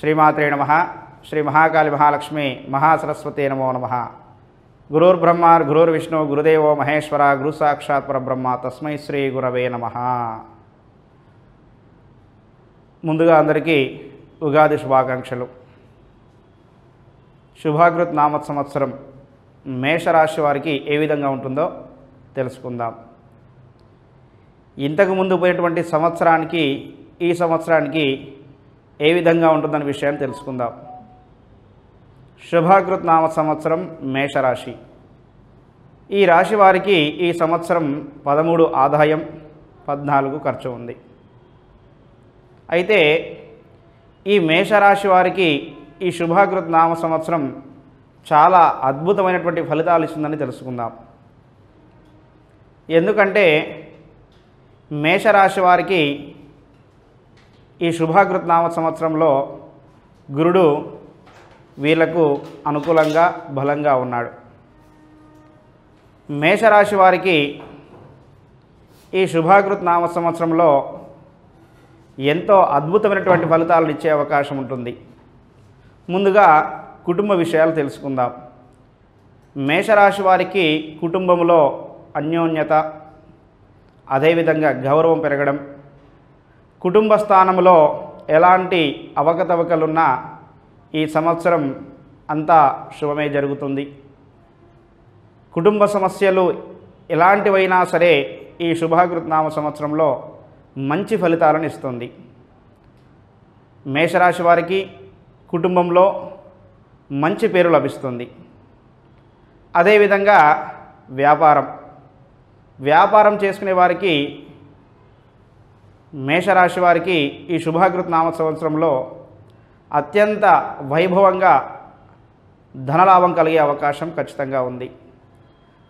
శ్రీమాత్రే నమ. శ్రీ మహాకాళి మహాలక్ష్మి మహాసరస్వతి నమో నమ. గురుర్బ్రహ్మ గురుర్విష్ణు గురుదేవో మహేశ్వర గురు సాక్షాత్ పరబ్రహ్మ తస్మై శ్రీ గురవే నమ. ముందుగా అందరికీ ఉగాది శుభాకాంక్షలు. శుభాకృత్ నామ సంవత్సరం మేషరాశి వారికి ఏ విధంగా ఉంటుందో తెలుసుకుందాం. ఇంతకు ముందు పోయినటువంటి సంవత్సరానికి ఈ సంవత్సరానికి ఏ విధంగా ఉంటుందనే విషయాన్ని తెలుసుకుందాం. శుభాకృత్ నామ సంవత్సరం మేషరాశి. ఈ రాశి వారికి ఈ సంవత్సరం పదమూడు ఆదాయం పద్నాలుగు ఖర్చు ఉంది. అయితే ఈ మేషరాశి వారికి ఈ శుభాకృత్ నామ సంవత్సరం చాలా అద్భుతమైనటువంటి ఫలితాలు ఇస్తుందని తెలుసుకుందాం. ఎందుకంటే మేషరాశి వారికి ఈ శుభాకృతనామ సంవత్సరంలో గురుడు వీళ్ళకు అనుకూలంగా బలంగా ఉన్నాడు. మేషరాశి వారికి ఈ శుభాకృత్ నామ సంవత్సరంలో ఎంతో అద్భుతమైనటువంటి ఫలితాలను ఇచ్చే అవకాశం ఉంటుంది. ముందుగా కుటుంబ విషయాలు తెలుసుకుందాం. మేషరాశి వారికి కుటుంబంలో అన్యోన్యత అదేవిధంగా గౌరవం పెరగడం కుటుంబ స్థానంలో ఎలాంటి అవకతవకలున్నా ఈ సంవత్సరం అంతా శుభమే జరుగుతుంది. కుటుంబ సమస్యలు ఎలాంటివైనా సరే ఈ శుభాకృత్ నామ సంవత్సరంలో మంచి ఫలితాలను ఇస్తుంది. మేషరాశి వారికి కుటుంబంలో మంచి పేరు లభిస్తుంది. అదేవిధంగా వ్యాపారం. వ్యాపారం చేసుకునే వారికి మేషరాశి వారికి ఈ శుభాకృత్ నామ సంవత్సరంలో అత్యంత వైభవంగా ధనలాభం కలిగే అవకాశం ఖచ్చితంగా ఉంది.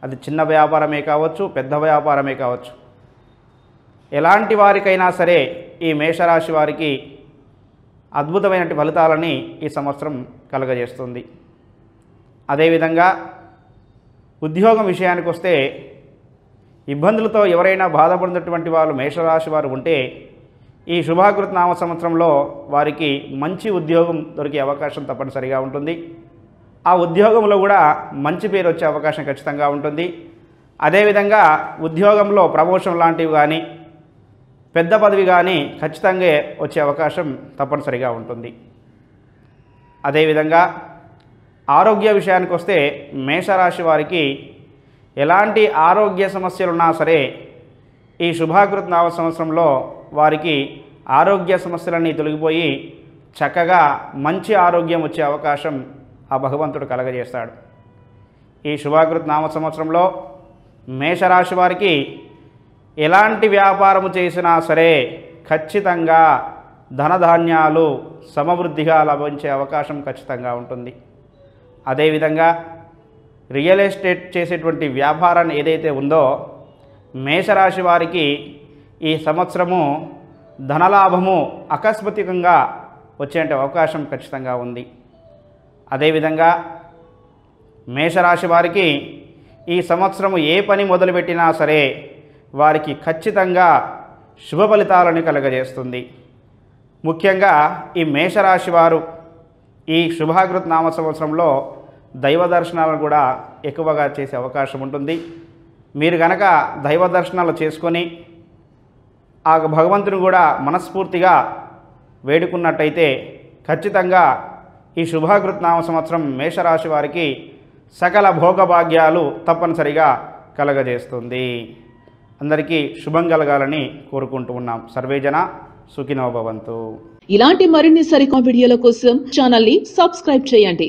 అది చిన్న వ్యాపారమే కావచ్చు పెద్ద వ్యాపారమే కావచ్చు. ఎలాంటి వారికైనా సరే ఈ మేషరాశి వారికి అద్భుతమైన ఫలితాలని ఈ సంవత్సరం కలుగజేస్తుంది. అదేవిధంగా ఉద్యోగం విషయానికి వస్తే ఇబ్బందులతో ఎవరైనా బాధపడినటువంటి వాళ్ళు మేషరాశి వారు ఉంటే ఈ శుభాకృత నామ సంవత్సరంలో వారికి మంచి ఉద్యోగం దొరికే అవకాశం తప్పనిసరిగా ఉంటుంది. ఆ ఉద్యోగంలో కూడా మంచి పేరు వచ్చే అవకాశం ఖచ్చితంగా ఉంటుంది. అదేవిధంగా ఉద్యోగంలో ప్రమోషన్ లాంటివి కానీ పెద్ద పదవి కానీ ఖచ్చితంగా వచ్చే అవకాశం తప్పనిసరిగా ఉంటుంది. అదేవిధంగా ఆరోగ్య విషయానికి వస్తే మేషరాశి వారికి ఎలాంటి ఆరోగ్య సమస్యలున్నా సరే ఈ శుభాకృత నామ సంవత్సరంలో వారికి ఆరోగ్య సమస్యలన్నీ తొలగిపోయి చక్కగా మంచి ఆరోగ్యం వచ్చే అవకాశం ఆ భగవంతుడు కలగజేస్తాడు. ఈ శుభాకృత నామ సంవత్సరంలో మేషరాశి వారికి ఎలాంటి వ్యాపారము చేసినా సరే ఖచ్చితంగా ధనధాన్యాలు సమవృద్ధిగా లభించే అవకాశం ఖచ్చితంగా ఉంటుంది. అదేవిధంగా రియల్ ఎస్టేట్ చేసేటువంటి వ్యాపారాన్ని ఏదైతే ఉందో మేషరాశి వారికి ఈ సంవత్సరము ధనలాభము ఆకస్మికంగా వచ్చే అవకాశం ఖచ్చితంగా ఉంది. అదేవిధంగా మేషరాశి వారికి ఈ సంవత్సరము ఏ పని మొదలుపెట్టినా సరే వారికి ఖచ్చితంగా శుభ ఫలితాలను కలగజేస్తుంది. ముఖ్యంగా ఈ మేషరాశి వారు ఈ శుభాకృత్ నామ సంవత్సరంలో దైవ దర్శనాలను కూడా ఎక్కువగా చేసే అవకాశం ఉంటుంది. మీరు గనక దైవ దర్శనాలు చేసుకొని ఆ భగవంతుని కూడా మనస్ఫూర్తిగా వేడుకున్నట్టయితే ఖచ్చితంగా ఈ శుభాకృత్ నామ సంవత్సరం మేషరాశి వారికి సకల భోగభాగ్యాలు తప్పనిసరిగా కలగజేస్తుంది. అందరికీ శుభం కలగాలని కోరుకుంటూ ఉన్నాం. సర్వేజన సుఖినోభవంతు ఇలాంటి మరిన్ని సరికా వీడియోల కోసం ఛానల్ని సబ్స్క్రైబ్ చేయండి.